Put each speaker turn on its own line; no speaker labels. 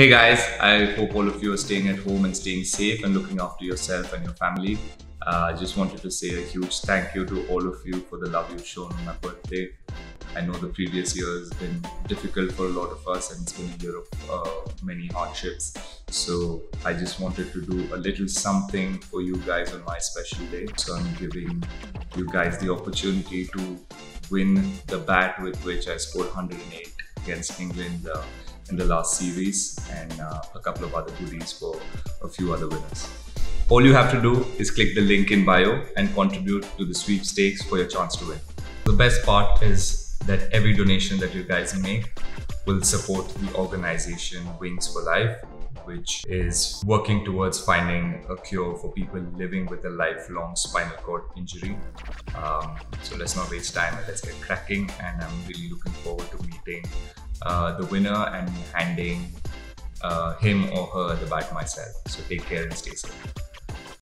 Hey guys, I hope all of you are staying at home and staying safe and looking after yourself and your family. Uh, I just wanted to say a huge thank you to all of you for the love you've shown on my birthday. I know the previous year has been difficult for a lot of us and it's been a year of uh, many hardships. So I just wanted to do a little something for you guys on my special day. So I'm giving you guys the opportunity to win the bat with which I scored 108 against England uh, in the last series and uh, a couple of other goodies for a few other winners. All you have to do is click the link in bio and contribute to the sweepstakes for your chance to win. The best part is that every donation that you guys make will support the organization Wings for Life, which is working towards finding a cure for people living with a lifelong spinal cord injury. Um, so let's not waste time and let's get cracking. And I'm really looking forward to meeting uh, the winner and handing uh, him or her the bat myself. So take care and stay safe.